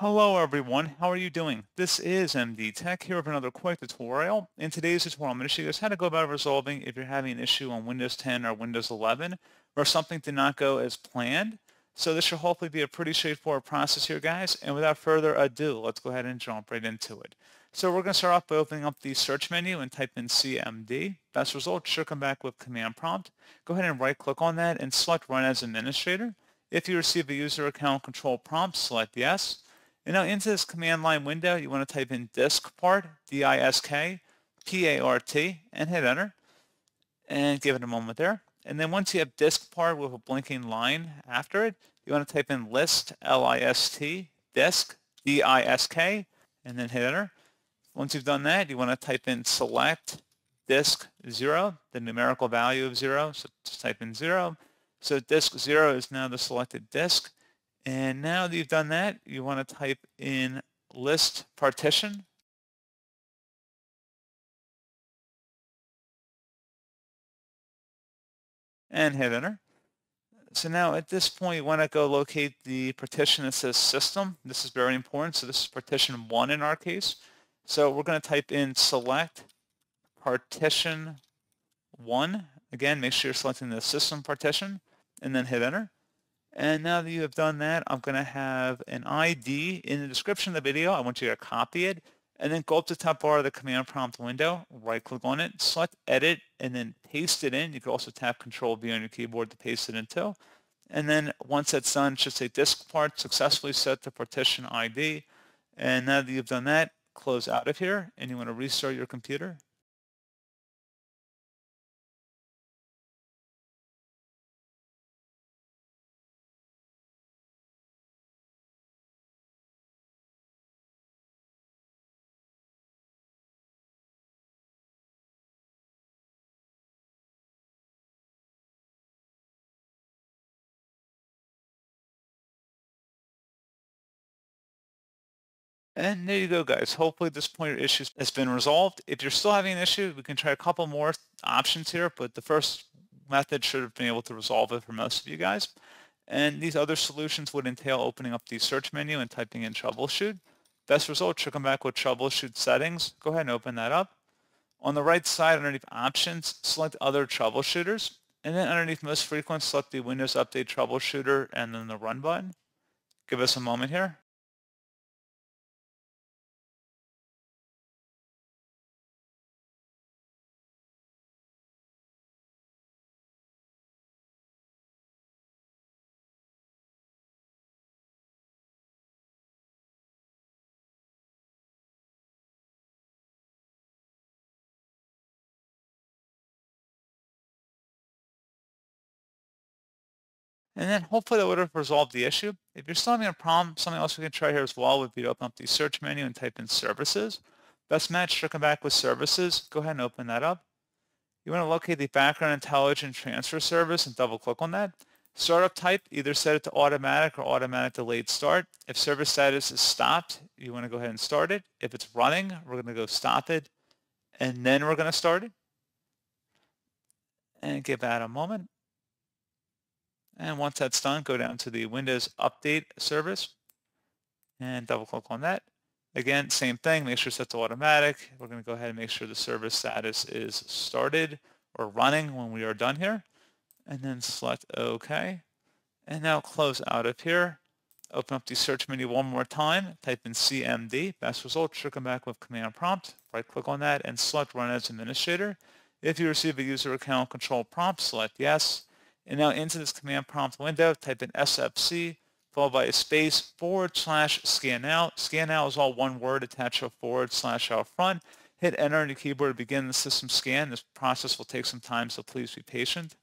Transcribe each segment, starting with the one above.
Hello everyone, how are you doing? This is MD Tech here with another quick tutorial. In today's tutorial, I'm going to show you guys how to go about resolving if you're having an issue on Windows 10 or Windows 11 where something did not go as planned. So this should hopefully be a pretty straightforward process here guys. And without further ado, let's go ahead and jump right into it. So we're going to start off by opening up the search menu and type in CMD. Best result should come back with command prompt. Go ahead and right click on that and select run as administrator. If you receive a user account control prompt, select yes. And now into this command line window, you want to type in diskpart, D-I-S-K, P-A-R-T, and hit enter. And give it a moment there. And then once you have diskpart with a blinking line after it, you want to type in list, L-I-S-T, disk, D-I-S-K, and then hit enter. Once you've done that, you want to type in select disk 0, the numerical value of 0, so just type in 0. So disk 0 is now the selected disk. And now that you've done that, you want to type in list partition. And hit enter. So now at this point, you want to go locate the partition that says system. This is very important. So this is partition 1 in our case. So we're going to type in select partition 1. Again, make sure you're selecting the system partition and then hit enter. And now that you have done that, I'm going to have an ID in the description of the video. I want you to copy it and then go up to the top bar of the command prompt window, right click on it, select edit, and then paste it in. You can also tap control V on your keyboard to paste it into. And then once that's done, it should say diskpart successfully set to partition ID. And now that you've done that, close out of here and you want to restart your computer. And there you go, guys. Hopefully this pointer issue has been resolved. If you're still having an issue, we can try a couple more options here, but the first method should have been able to resolve it for most of you guys. And these other solutions would entail opening up the search menu and typing in troubleshoot. Best result should come back with troubleshoot settings. Go ahead and open that up. On the right side underneath options, select other troubleshooters. And then underneath most frequent, select the Windows Update troubleshooter and then the run button. Give us a moment here. And then hopefully that would have resolved the issue. If you're still having a problem, something else we can try here as well would be to open up the search menu and type in services. Best match should come back with services. Go ahead and open that up. You want to locate the background intelligent transfer service and double click on that. Startup type, either set it to automatic or automatic delayed start. If service status is stopped, you want to go ahead and start it. If it's running, we're going to go stop it, and then we're going to start it. And give that a moment. And once that's done, go down to the Windows Update service and double click on that. Again, same thing, make sure it's set to automatic. We're going to go ahead and make sure the service status is started or running when we are done here. And then select OK. And now close out of here. Open up the search menu one more time. Type in CMD. Best result should come back with command prompt. Right click on that and select Run as Administrator. If you receive a user account control prompt, select Yes. And now into this command prompt window, type in SFC followed by a space forward slash scannow. Scan out is all one word attached to a forward slash out front. Hit enter on your keyboard to begin the system scan. This process will take some time, so please be patient.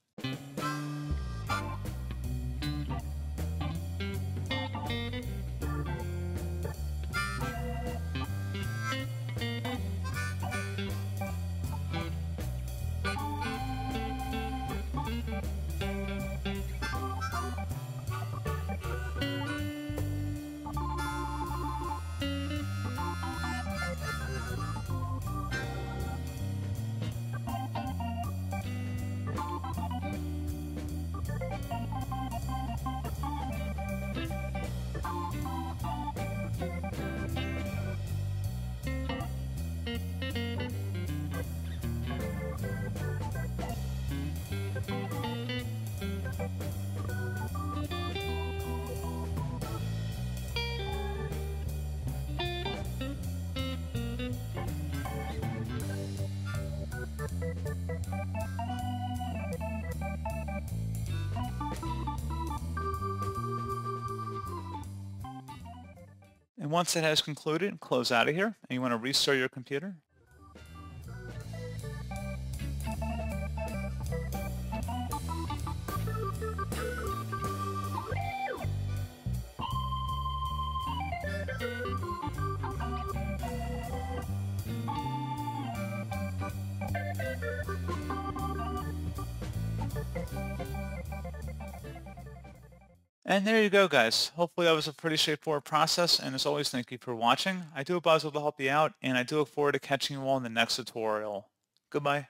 And once it has concluded, close out of here, and you want to restart your computer. And there you go, guys. Hopefully that was a pretty straightforward process. And as always, thank you for watching. I do hope I was able to help you out, and I do look forward to catching you all in the next tutorial. Goodbye.